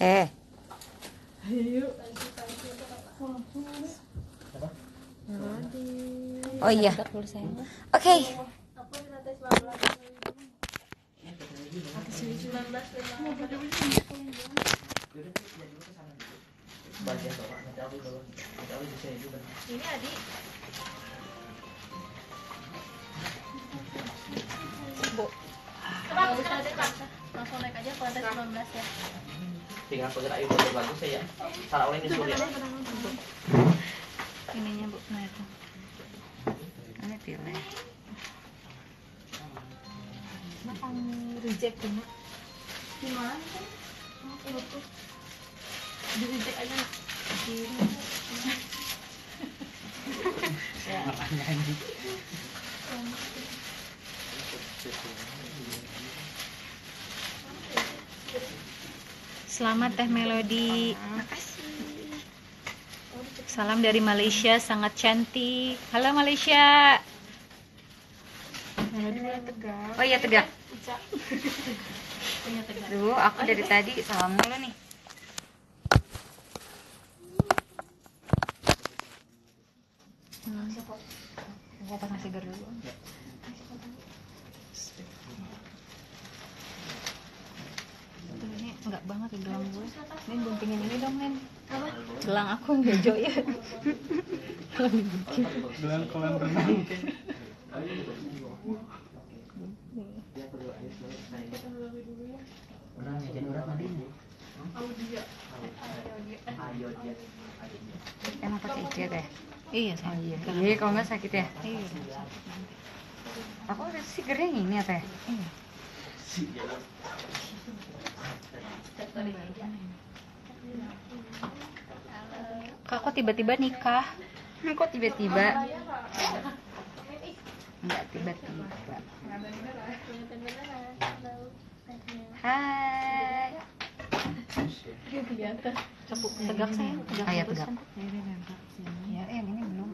Eh, oh iya. Oke. ini adik Bu. langsung naik aja ke lantai 19 ya tinggal bergerak ibu bagus ya salah oleh nyusul ya ininya bu nah itu Ini pilih. Reject cuma? Gimana kan? Itu di reject aja. Di Selamat Teh Melody. Salam dari Malaysia, sangat cantik. Halo Malaysia. Oh iya tegak. Duh, aku dari tadi salam dulu nih. Tuh, ini enggak banget ya gelang gue. Ini guntingin ini dong, Nen. Apa? Gelang aku yang bejo ya. Gelang kolam renang. orang ya jadi orang mandi ayo dia Emang pakai ijat ya? Iya, Oh iya. Iya, kalau nggak sakit ya. Iya. Aku udah sigernya yang ini apa ya? Iya. Kak, kok tiba-tiba nikah? Hmm, Kok tiba-tiba? Enggak tiba-tiba. Hai. Cepuk tegak sayang, tegak. Ah, iya, tegak. kan? Ya, yang ini belum.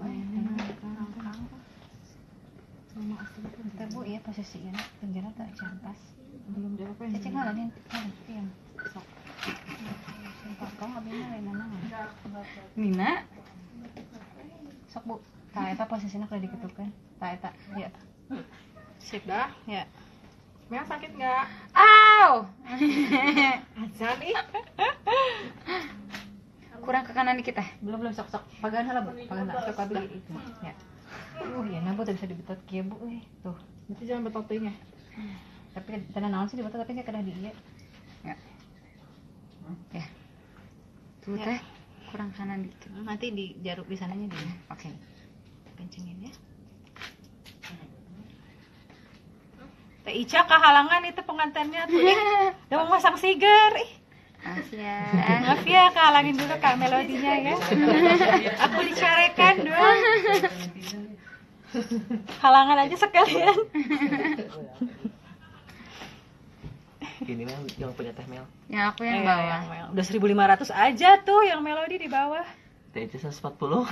Bentar bu, ya posisinya penjara tak cantas. Belum diapa Cacing ngalah nih, yang sok. Mina? Sok bu, tak eta posisinya kalau diketukan, tak eta. Ya. Sip dah, ya. Mel sakit nggak? Aw! Aja nih. Kurang ke kanan dikit ah. Belum belum sok sok. Pagan lah bu, pagan lah. Sok kabel. Ya. Uh, ya bu, tak bisa dibetot kia bu, eh. Tuh. Berarti jangan betoting ya. Tapi tanda naon sih dibetot tapi nggak kena di iya. Ya. Ya. Tuh Ya. teh, kurang kanan dikit. Nanti di jaruk di sananya dia. Oke. Kencengin ya. Teh Ica kehalangan itu pengantinnya tuh. Ih, udah mau masang sigar. Ih. Maaf ya. Maaf ya kehalangin dulu kak melodinya ya. Aku dicarekan dong. Halangan aja sekalian. ini mah yang punya teh mel Yang aku yang Eh, bawah. yang mel- Udah 1500 aja tuh yang melodi di bawah. teh itu 140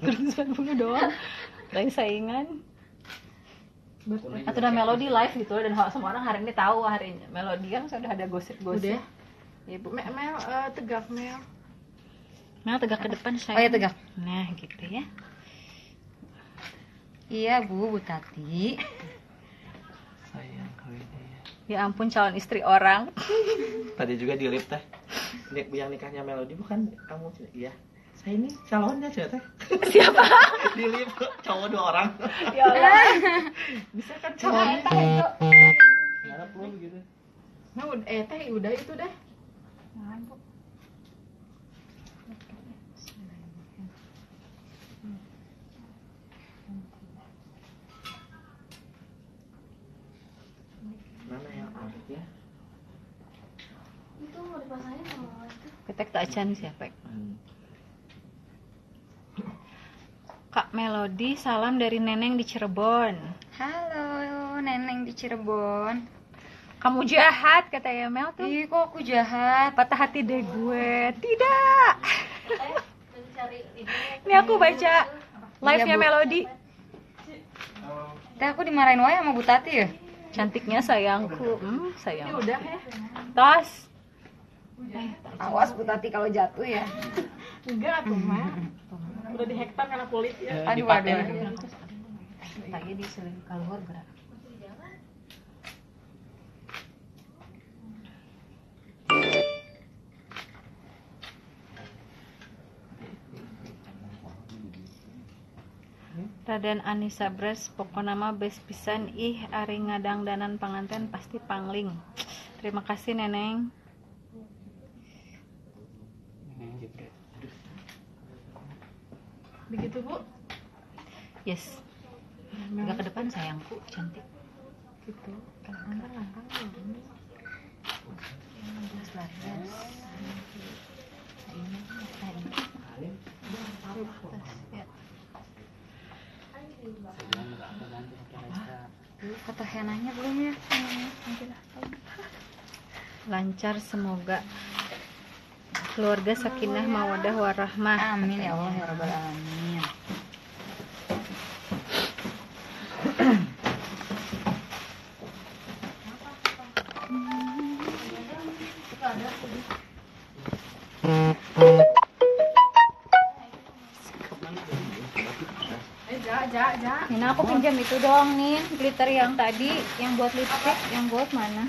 Terus dulu doang. Lain saingan. Atau udah melodi live gitu dan semua orang hari ini tahu hari ini melodi kan sudah ada gosip-gosip. Udah. Ya, Bu. Mel, Mel eh, tegak Mel. Mel tegak ke depan Oh saya. ya tegak. Nah, gitu ya. Iya bu, Bu Tati. Ya ampun calon istri orang. tadi juga di lift teh. Yang nikahnya Melody bukan kamu? Iya. Saya ini calonnya Cina teh. Siapa? di lift cowok dua orang. Ya Allah. bisa kan calonnya? Ngarep lu gitu. Nah, udah, eh teh udah itu dah. mana ya itu mau dipasangin sama itu ketek tak acan siapa Hmm. Kak Melodi salam dari Neneng di Cirebon Halo, Neneng di Cirebon. kamu jahat kata ya Mel tuh Ih, kok aku jahat? patah hati deh gue tidak ini aku baca live nya Iya, Bu. Melodi Teh aku dimarahin wae sama Bu Tati ya? Cantiknya sayangku hmm, sayang udah ya? tos Awas Bu Tati kalau jatuh ya. Enggak tuh, mah. Udah di hektar karena kulit ya. Aduh, Dipaten. aduh, aduh. tadi di seling keluar gerak Raden Anissa Bres pokoknya mah bes pisan. Ih ari ngadang danan panganten pasti pangling. Terima kasih neneng. Begitu, Bu. yes. Agak ke depan sayangku cantik. Gitu. Kan langkang-langkang belum. Kata henanya belum ya? lancar semoga keluarga sakinah mawadah warahmah Amin ya Allah ya Rabbal Alamin. Itu dong nih glitter yang tadi yang buat lipstick yang buat mana?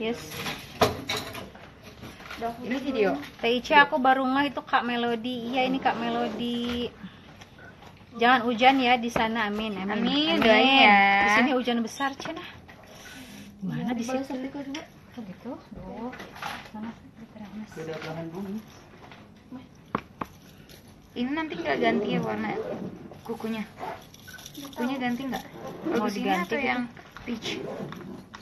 Yes. Ini video. TIC aku baru ngeh itu Kak Melodi iya ini Kak Melodi jangan hujan ya di sana. Amin amin. Amin, doain ya. di sini hujan besar cina. Mana di situ? oh. Gitu Duh. Yang emas? Ini nanti nggak ganti ya warna kukunya? Kukunya ganti nggak? Mau ini diganti atau gitu? yang peach?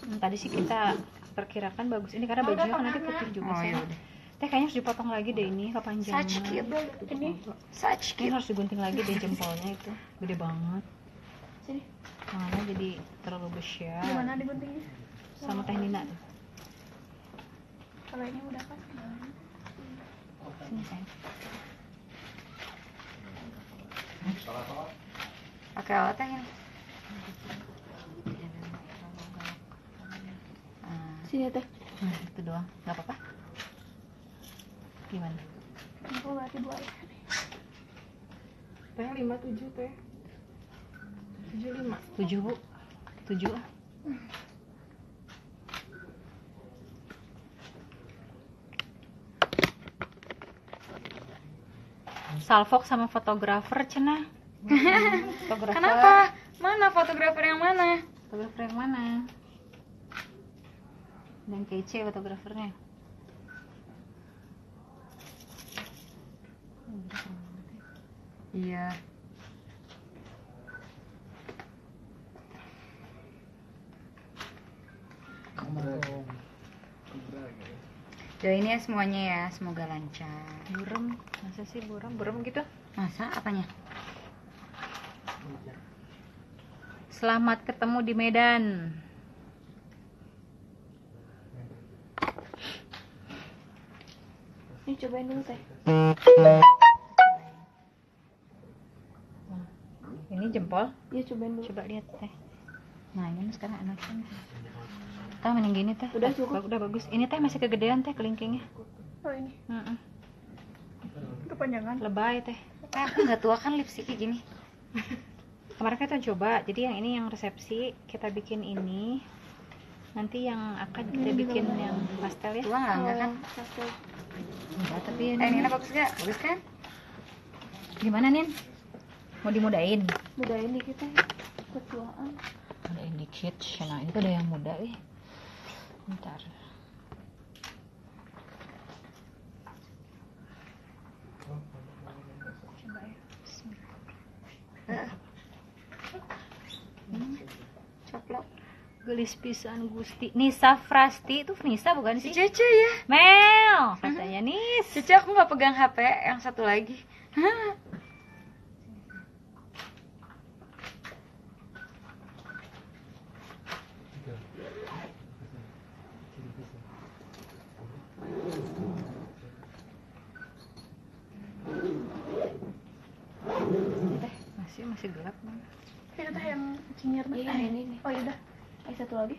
Hmm, tadi sih kita perkirakan bagus ini karena bajunya kan nanti putih juga Oh sih. ya. Teh kayaknya harus dipotong lagi deh ini kepanjangan. Such cute. Ini Such ini cute. harus digunting lagi deh jempolnya itu. Gede banget. Sini. Tangannya jadi terlalu besar. Gimana diguntingnya? Sama Teh Nina tuh. Kalau ini udah kan? Sini sayang. Pakai alat yang. Ah, Sini teh. Nah, itu doang. Gak apa-apa. Gimana? Aku berarti dua ya. Teh lima tujuh teh. Tujuh lima. Tujuh bu. Tujuh ah. Salfok sama fotografer cenah. fotografer. Kenapa? Mana fotografer yang mana? Fotografer yang mana? Dan kece fotografernya. Iya. Doain ya semuanya ya, semoga lancar. Burem, masa sih burem? Burem gitu? Masa apanya? Selamat ketemu di Medan. Ini cobain dulu teh. Ini jempol. Iya cobain dulu. Coba lihat teh. Nah ini sekarang anaknya. Tah mending gini teh. Udah cukup. Udah bagus. Ini teh masih kegedean teh kelingkingnya. Oh ini Heeh. kepanjangan. Lebay teh. Eh, aku nggak tua kan lipstiknya gini. Kemarin kita coba. Jadi yang ini yang resepsi kita bikin ini. Nanti yang akan kita bikin yang pastel ya. Tua nggak enggak kan? Enggak, tapi Eh ini Nina bagus nggak? Bagus kan? gimana Nin? Mau dimudain? Mudahin dikit teh. Ketuaan. Mudain dikit. Nah, ini tuh ada yang muda eh. Bentar. Coba ya. Bismillah. Hmm, Coplok. gelis pisan Gusti Nisa Frasti itu Nisa bukan Si sih Cece ya. Mel katanya Nis Cece aku nggak pegang HP yang satu lagi. Teh, masih masih gelap Mel. Itu teh yang cinyir Iya, teh. ini nih. Oh iya dah. Eh satu lagi.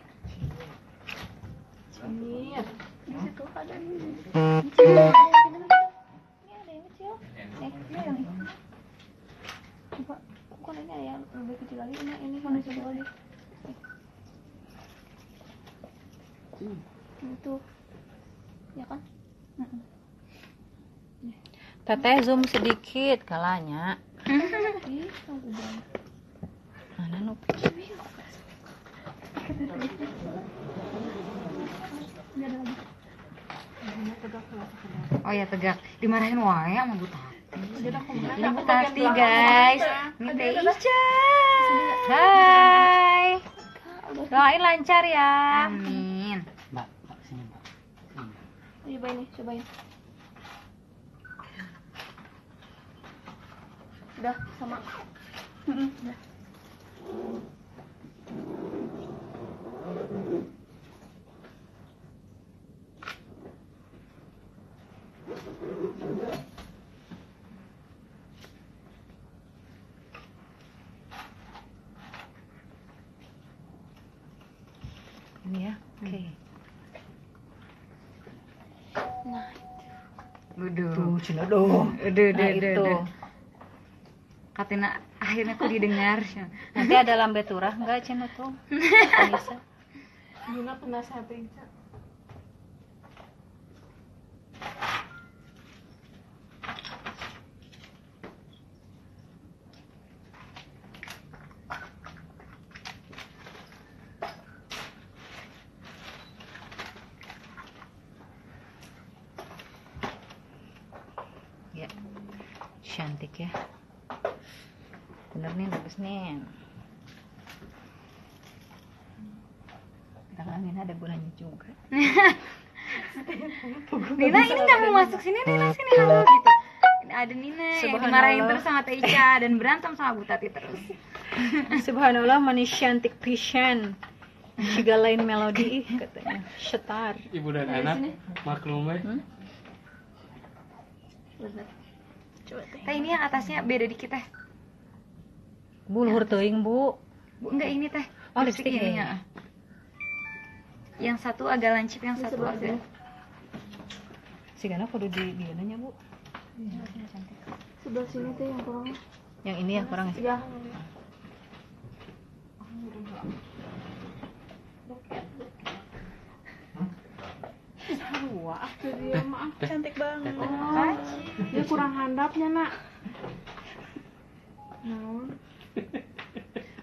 Cinyir. Di situ ada ini. Ini ada yang kecil. Eh, ini yang ini. Coba, kok ini ada yang lebih kecil lagi? Ini ini mana satu lagi? Itu. Ya kan? Teteh zoom sedikit kalanya Lagi. Oh ya tegak. Dimarahin wae sama Bu Tati. Ini Bu Tati guys. Ini Teh Ica. Hai. doain lancar ya Amin. Mbak, mbak sini mbak. Cobain nih, cobain. Udah sama. Mm-mm, Udah. ini ya oke Waduh. tuh cina dong Udah, udah, nah udah, itu udah. Katina akhirnya aku didengar. nanti ada lambe turah enggak cina tuh bisa Guna penasehat Ica. ya cantik ya bener nih bagus nih Amin ada gunanya juga Nina ini nggak mau masuk sini Nina sini halo gitu. Ini ada Nina yang Subhanallah. dimarahin terus sama Teh Ica dan berantem sama Bu Tati terus. Subhanallah manis cantik pisan lain melodi ih, katanya setar Ibu dan anak maklum ya. Hmm? Teh ini yang atasnya beda dikit teh. Bu luhur teuing bu Bu enggak ini teh. Oh, lipstick ya? ininya. Yang satu agak lancip, yang satu sebelah agak si Gana kudu di nanya bu Sebelah sini tuh yang kurang. yang ini ya kurang ya Ya. Wah, dia maaf cantik banget. Dia kurang handapnya nak. Naon?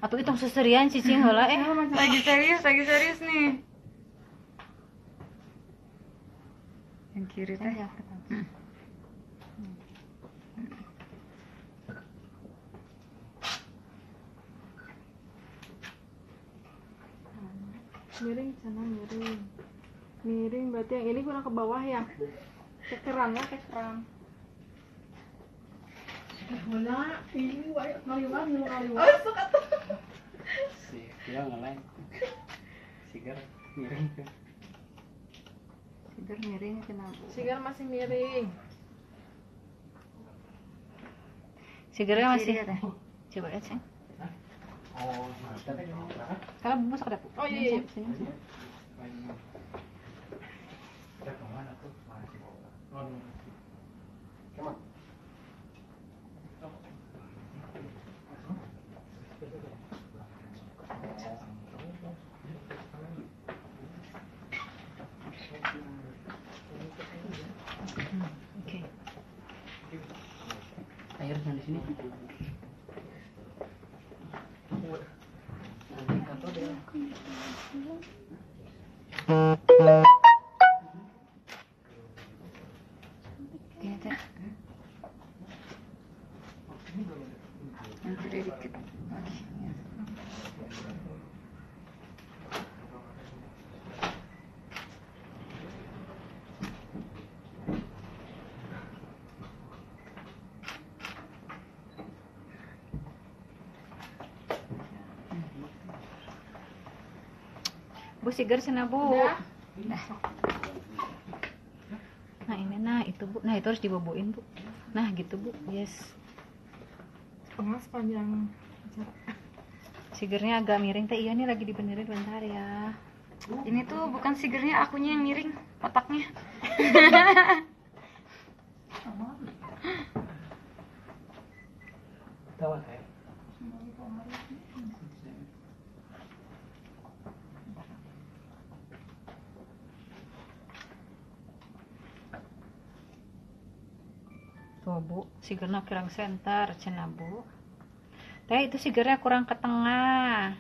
Atau itu seserian cicing heula eh lagi serius, lagi serius nih. Yang kiri teh. Miring sana miring. Miring berarti yang ini kurang ke bawah ya. Kekeran Si. Sigar miring. Sigar miring kenapa? Sigar masih miring. sigarnya masih coba ya ceng Oh, mantap. kalau masuk dapur Oh iya iya. sini Airnya di sini. Siger sana Bu. Dah. Nah ini nah itu Bu. Nah itu harus diboboin Bu. Nah gitu Bu. Yes. Setengah sepanjang Sigernya agak miring teh. Iya nih lagi dibenerin bentar ya. Ini tuh bukan sigernya, akunya yang miring otaknya. Tawa kayak. Sigernya kurang center, cina Bu. Teh itu sigernya kurang ke tengah.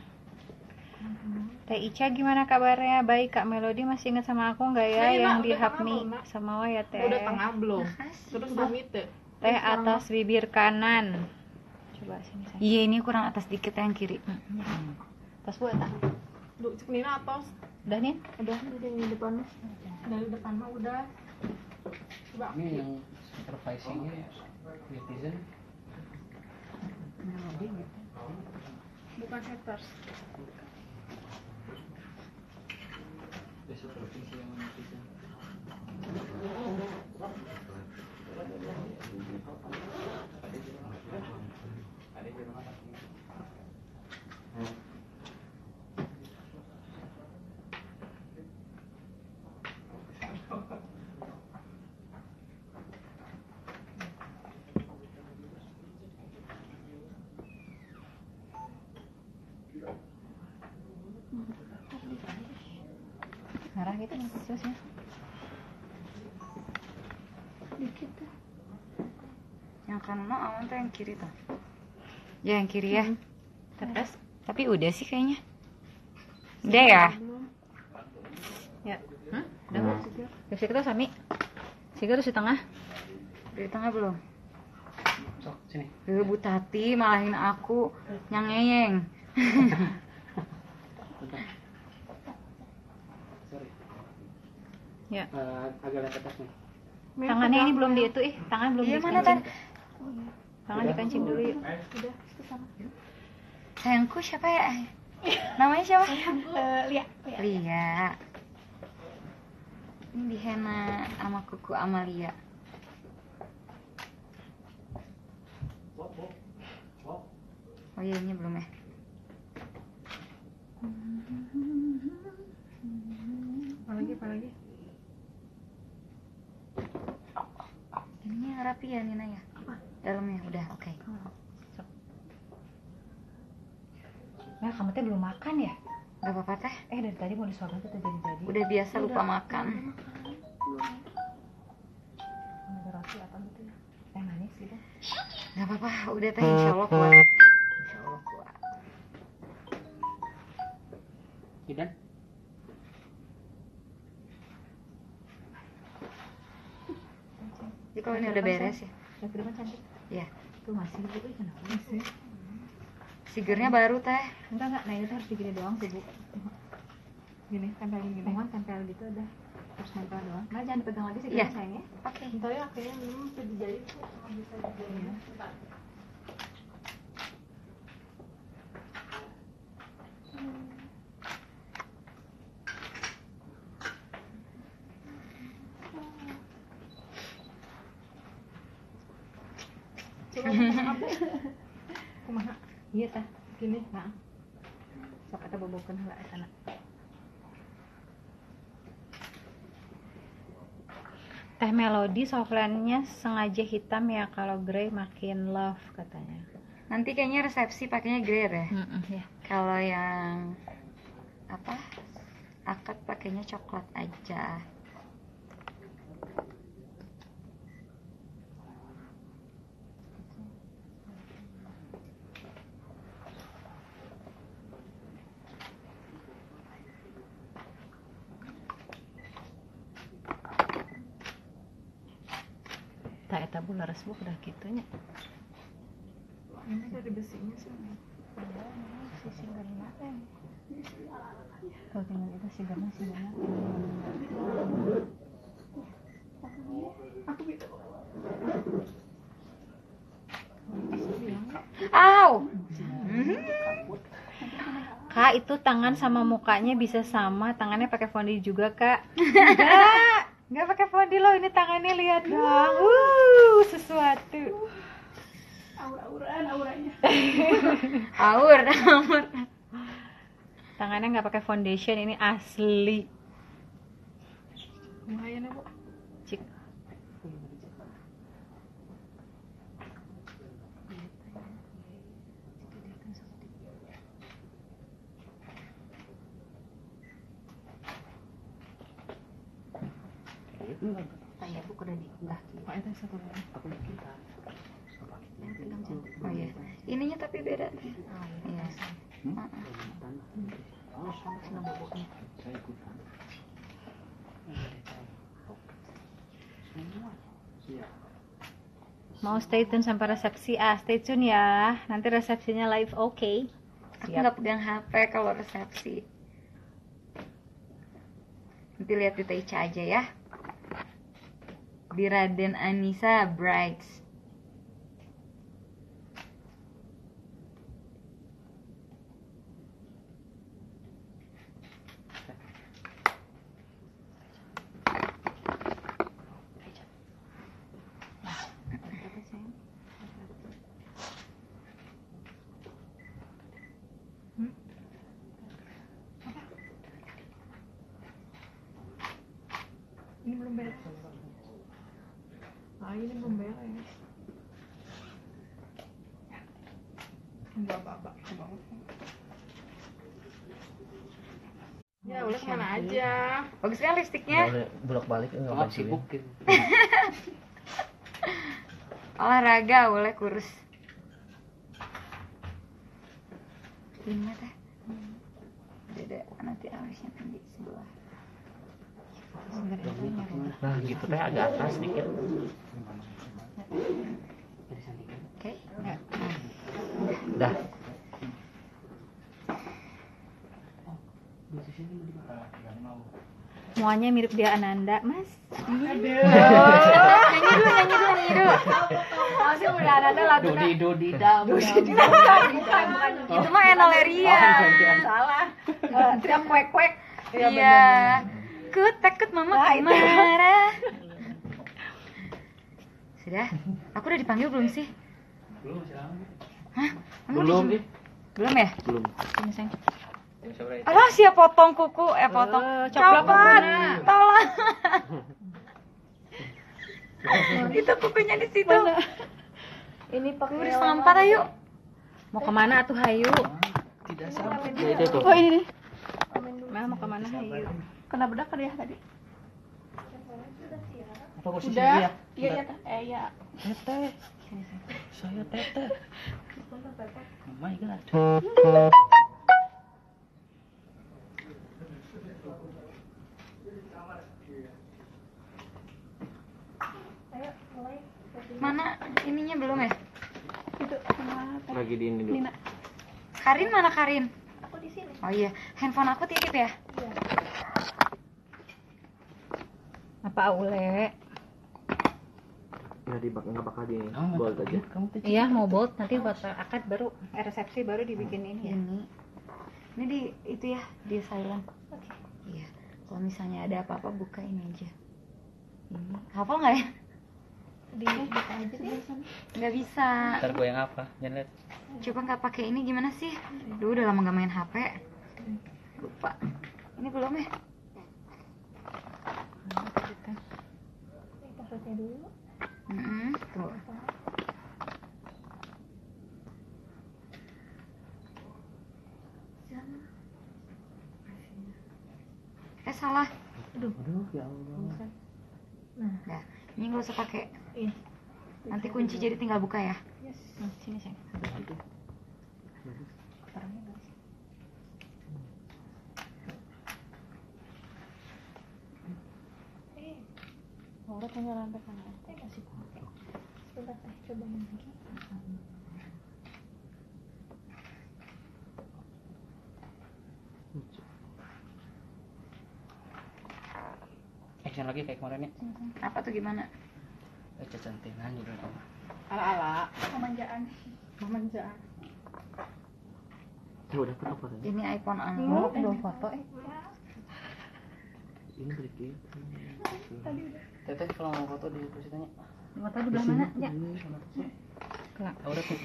Teh Ica gimana kabarnya? Baik Kak Melody masih ingat sama aku nggak ya yang di Hapmi sama Wa ya Teh? Udah tengah belum? Terus kami teh. Teh atas bibir kanan. Coba sini saya. Iya ini kurang atas dikit yang kiri. Tas Bu eta. Duh, cek Nina atas. Udah nih? Udah dari depan. Dari depan mah udah. Coba Ini yang supervisingnya netizen. bukan haters. Merah gitu nanti susnya. Dikit tuh. Yang kanan mah aman tuh yang kiri tuh. Ya yang kiri ya. Terus? Tapi udah sih kayaknya. Udah ya? Ya. Hah? Udah? Ya Siger tuh Sami. Siger tuh di tengah. Di tengah belum? Sok sini. Dulu Bu Tati malahin aku yang ngeyeng. Bentar. Sorry. Ya. Eh, agak lihat atas nih. Tangannya ini belum di itu ih, tangan belum Iya di mana tan? Tangan dikancing dulu yuk. Sayangku siapa ya? Namanya siapa? Lia. Lia. Ini di henna sama kuku Amalia. Oh iya ini belum ya? Apalagi apalagi. Yang rapi ya Nina ya? Dalamnya udah oke. Nah, kamu teh belum makan ya? Gak apa-apa teh. Eh dari tadi mau disuapin tuh jadi jadi. Udah biasa lupa makan. Ada roti apa gitu ya? Teh manis gitu. Gak apa-apa. Udah teh insya Allah kuat. Insya Allah kuat. Idan. Kalau ini udah beres ya? Depan cantik. Iya. Tuh masih gitu, kenapa masih? Sigernya baru teh. Enggak enggak, nah itu tuh harus digini doang tuh bu. Gini, tempelin gini. Mohon tempel gitu udah. Terus nempel doang. Nah jangan dipegang lagi sih Iya. sayangnya. Oke. Entar ya kayaknya belum bisa dijahit. Bisa dijahit. Kumaha? Iya tah, gini, nah. Sok eta bobokeun heula eta na. Teh Melody softlandnya sengaja hitam ya kalau grey makin love katanya. Nanti kayaknya resepsi pakainya grayer ya. Mm ya. Kalau yang apa? Akad pakainya coklat aja. Tak eta bulan resbuk udah gitunya. Ini dari besinya sih. Kalau tinggal itu sih gak masih banyak. Aw. Kak, itu tangan sama mukanya bisa sama, tangannya pakai fondi juga, Kak. Enggak, enggak pakai fondi loh, ini tangannya lihat dong. Uh, sesuatu. Aura-auraan auranya. Aur, aur. Tangannya nggak pakai foundation, ini asli. Lumayan ya, Bu. Cik. Bu kudu di enggak. Oh, itu satu lagi. Aku mau kita. Oh iya. Ininya tapi beda. Iya. Saya ikutan. Semua. Siap. Mau stay tune sampai resepsi? Ah, stay tune ya. Nanti resepsinya live, oke? Aku Siap. nggak pegang HP kalau resepsi. Nanti lihat di Ica aja ya. Di Raden Anissa Brights. Ini belum beres. Ah, ini belum beres. Enggak apa-apa. Ya, udah ke mana aja? Bagus kan lipstiknya? boleh bolak balik enggak sibuk gitu. Olahraga boleh kurus. Ini teh. Beda nanti alisnya tinggi sebelah. nah gitu teh agak atas dikit Jadi sandikan. Oke. dah Di sini mau di mana? Semuanya mirip dia Ananda, Mas. nyanyi dulu, nyanyi dulu, nyanyi dulu. Masih udah ada lagu Dodi dodi dam. bukan bukan Itu mah Enoleria. salah. Eh, Teriak kuek kuek. Iya. Ku takut mama marah. Sudah? Aku udah dipanggil belum sih? Belum masih lama. Hah? Belum Belum ya? belum Sini, sayang. Alah, siap potong kuku, eh potong. Copot. kukunya. Tolong. Itu kukunya di situ. Ini pakai Urus lompat ayo. Mau ke mana tuh Hayu? tidak sampai itu tuh Oh ini nih. Mel mau ke mana Hayu? kena bedak kan ya tadi? apa kursi Udah. ya Iya iya eh ya. teteh saya teteh oh my god Mana ininya belum ya? Itu lagi di ini dulu Nina. Karin mana Karin? Aku di sini. Oh iya, handphone aku titip ya. Apa Ule? nggak di nggak bakal di mau bold aja Kamu tuh Iya mau bolt nanti buat akad baru resepsi baru dibikin ini ya. Ini. Ini di itu ya, di silent. Oke. Iya. Kalau misalnya ada apa-apa buka ini aja. Ini. Hafal nggak ya? Di buka aja deh. Nggak bisa. ntar gue yang apa jangan lihat Coba nggak pakai ini gimana sih? Duh, udah lama nggak main HP. Lupa. Ini belum ya? Passwordnya dulu. Mm-mm, tuh. Eh salah. aduh ya Allah Nah, ini nggak usah pakai. Iya. Nanti kunci jadi tinggal buka ya. Yes. Hmm, sini sayang. Eh. Mau punya lantai kan? Eh masih pakai. Sebentar Teh, coba lagi. Lagi kayak kemarin ya. Apa tuh gimana? Eh kecantikan juga kamu. Ala-ala. Pemanjaan. Pemanjaan. Eh udah foto foto. Ini iPhone mau Android. belum foto eh Ini berarti. Teteh kalau mau foto di positanya. foto di belah mana ya Kelak. Oh, udah tuh.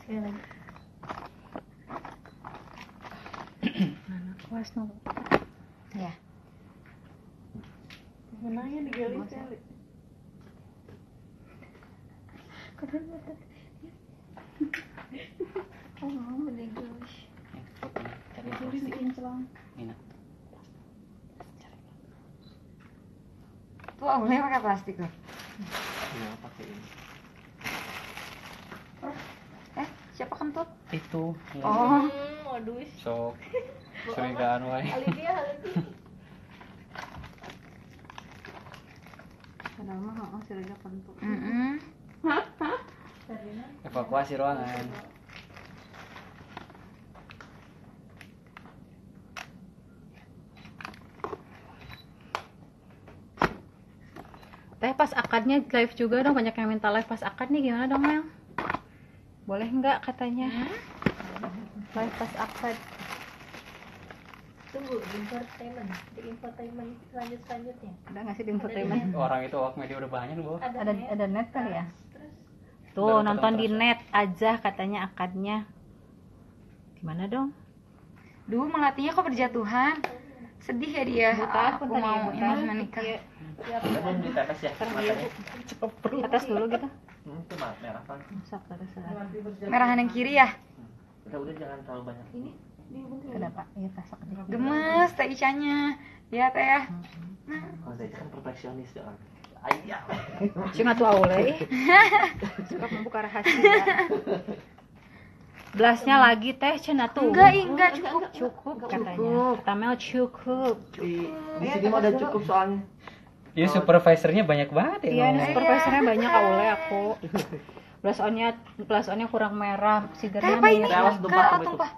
Sekali lagi. anak kuas no ya Menangnya digali. Oh, mau meninggal. Bikin celang. Tuh pakai plastik tuh. Iya pakai ini. Eh, siapa kentut? Itu. Oh, Hmm, modus. Sok. Curigaan wae. Padahal mah heeh sirega kentut. Heeh. Evakuasi ruangan. teh pas akadnya live juga dong banyak yang minta live pas akad nih gimana dong Mel boleh nggak katanya live pas akad Tunggu, di infotainment. Di infotainment lanjut selanjutnya. ada nggak sih di infotainment Orang itu awak media udah banyak loh. Ada, ada net. ada net kali ya Terus tuh Baru nonton di terus. net aja katanya akadnya gimana dong Duh, melatihnya kok berjatuhan. Sedih ya dia. Buta, Aku punten ya, mau ini menikah. Iya. Udah belum ditetes ya Sekarang matanya. dia atas dulu gitu Hmm, itu merah kan. Merahan yang kiri ya? Udah udah jangan terlalu banyak. ini kenapa iya tasok Gemes teh Icanya. Ya teh ya. Kalau saya kan perfeksionis ya. Ayah. cuma tuh aule suka membuka rahasia belasnya lagi teh cina tuh Enggak, enggak cukup. cukup katanya kata Mel cukup Di, di sini mah udah cukup soalnya. Iya supervisornya banyak banget ya. iya supervisornya banyak aule aku blush onnya blush onnya kurang merah Teh sigarnya apa ini? Teh, tumpah, Kak, tumpah,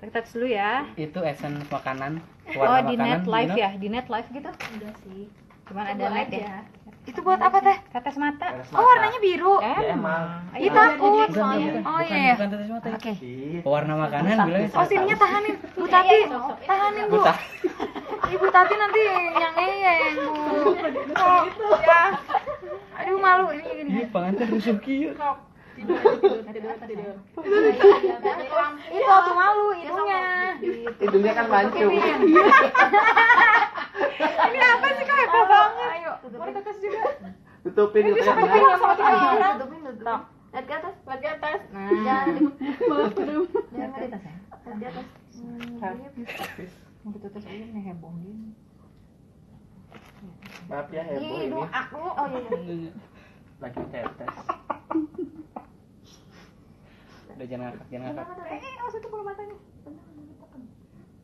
ya kita dulu ya Itu essence makanan. oh di makanan. net live ya di net live gitu Enggak sih. cuman ada net aja. ya Itu buat apa teh? tetes mata Oh, warnanya biru. eh Ya, emang. Ayo, Ih, takut. Bukan, bukan. Oh, iya. Bukan tetes mata. Oke. Warna makanan bilangnya. Oh, sininya tahanin. Bu Tati, tahanin Bu. Ibu Tati nanti yang eyeng Bu. Oh, ya. Aduh malu ini gini. Ini pengantin rusuh kieu. Itu tuh malu hidungnya. hidungnya kan mancung. Ini apa sih kok heboh banget? Ayo. Mau tetes juga. Tutupin itu sama kita. Tutupin dulu. Lihat ke atas. Lihat ke atas. Nah. Jangan di Jangan di atas ya. Lihat di atas. mau kita tes ulang nih heboh gini Maaf ya heboh ini. Hidung aku. Oh iya. iya. Lagi tetes. Udah jangan ngakak, jangan ngakak. Eh, awas itu bulu matanya.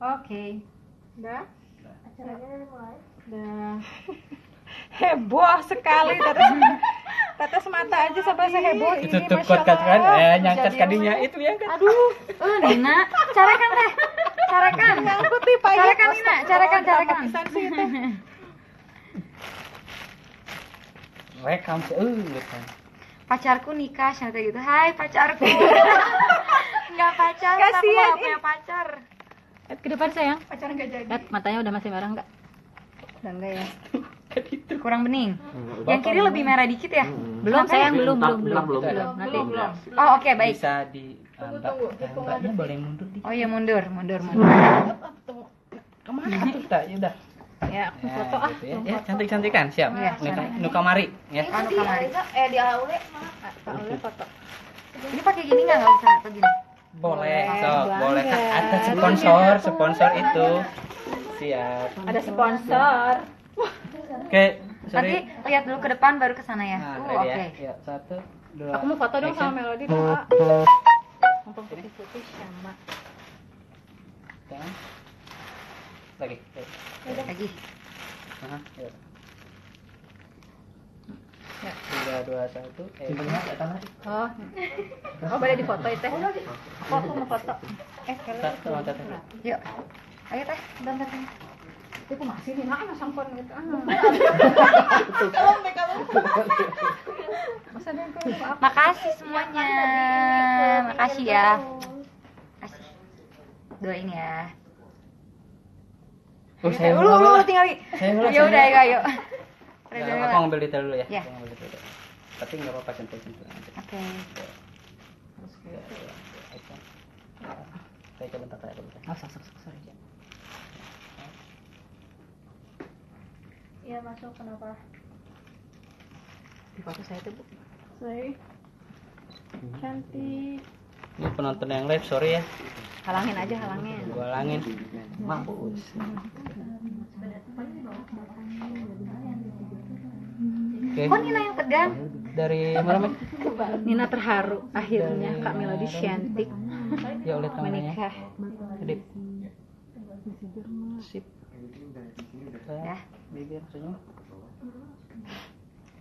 oke Udah. Acaranya udah mulai. Udah. heboh sekali tetes tetes mata aja sampai seheboh ini Ditutup masya kan, eh nyangkat kadinya itu ya kan. Aduh. Eh, Nina, carakan teh. Carakan. nyangkut nih pak Carakan Nina, carakan carakan. pisan sih teh Rekam sih, eh gitu. Pacarku nikah, santai gitu. Hai pacarku. Enggak pacar, aku Kasian, nggak ih. punya pacar. lihat ke depan sayang Pacar enggak jadi. lihat matanya udah masih merah enggak udah enggak ya Kurang bening. Hmm, Yang kiri lebih merah dikit ya? hmm. belum sayang belum belum belum belum, belum. nanti Belum. Oh, oke, baik. Bisa di ah, Mbaknya boleh mundur di Oh iya mundur, mundur, mundur. ke mana tuh tak? Ya udah. Ya aku Ya, foto ah gitu ya. Ya, cantik-cantikan, siap. Iya, Nuka, nuka mari, ya. Anu kamari. Eh di aule. Pak Ule foto Ini pakai gini nggak nggak usah atau gini? Boleh, sok, banget. boleh. Ada sponsor, sponsor itu. Siap. ada sponsor Oke, Nanti lihat dulu ke depan baru ke sana ya. Nah, Uh, ready oke. ya. Ya, satu, dua. aku mau foto dong sama Melody dong Kak. mumpung putih-putih sama Jangan. Lagi. Lagi. Aha. Ya. Tiga, dua, satu. Eh, oh oh boleh difoto ya teh aku aku mau foto eh kalau. Yuk. Ayo teh, dan teh. itu masih nih nah masang pon gitu ah masa dia aku maaf Makasih semuanya. Makasih ya. doain ya Oh, saya lu lu lah. tinggal ya udah ayo ayo Ya, aku ngambil detail dulu ya. Ya. Aku ngambil detail. Tapi nggak apa-apa centil-centil aja. oke Ya, ya, oke. Saya coba bentar, coba bentar. oh sok sorry Iya masuk kenapa? di foto saya tuh bu Sorry. Cantik. Ini penonton yang live, sorry ya. Halangin aja halangin Gua halangin. Mampus. Oke. oh Nina yang pegang Dari mana, Mek? Nina terharu akhirnya Kak Melody Shantik Ya, lihat kameranya. menikah Adip. Sip. Ya. Bibir senyum.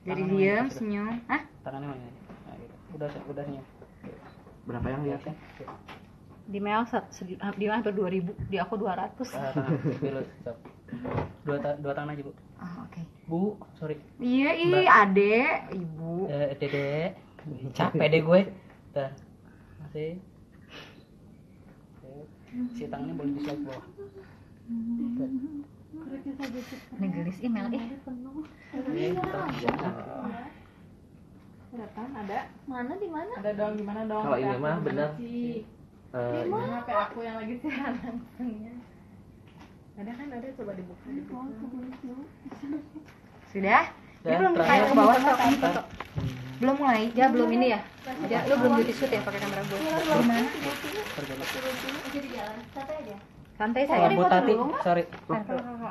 jadi mana? senyum ah Tangannya mana? Nah, gitu. Udah, udah senyum. Berapa yang lihat Lihat ya? Di Mel di Mel hampir 2000 di aku 200 Ah, tangan. Pilu, stop. Dua, ta- dua tangan aja, Bu. oh, oke Bu, sorry. iya ih Mbak. adek ibu Eh, Dede. Capek deh gue. Tuh. Masih. Oke. Si tangannya boleh di slide bawah. Tuh. ini gelis email ih Ada? Ada. Mana di mana? Ada dong gimana dong? Kalau ini mah yang bener. lagi sih. Eh, Ini HP aku yang lagi siaran langsungnya. Ada kan ada coba dibuka. dibuka. sudah Dan Ini belum kayak ke bawah ini foto belum mulai ya belum ini ya ya lu belum beauty shoot ya pakai kamera gue gimana Jadi jalan. Santai aja. santai saya Bu Tati, sorry.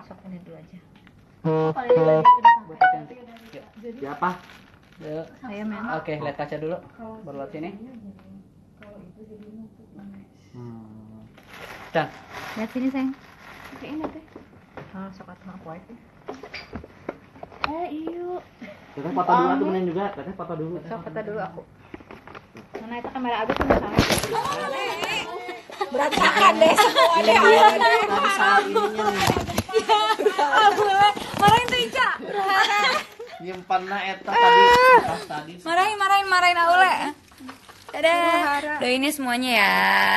sok ini dulu aja nanti. Ya. men Oke, lihat kaca dulu. Baru lihat sini. Hmm. Chan, lihat sini sayang. Pakai ini teh. oh sok atuh aku aja. Eh iyo. Kita foto dulu atuh mending juga. Kita foto dulu. sok foto dulu aku. Mana itu kamera abis tuh misalnya Nyimpanna eta tadi. Pas tadi. marahin marahin marahin aule Dadah. Doainnya semuanya ya.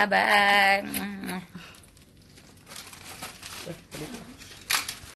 Bye.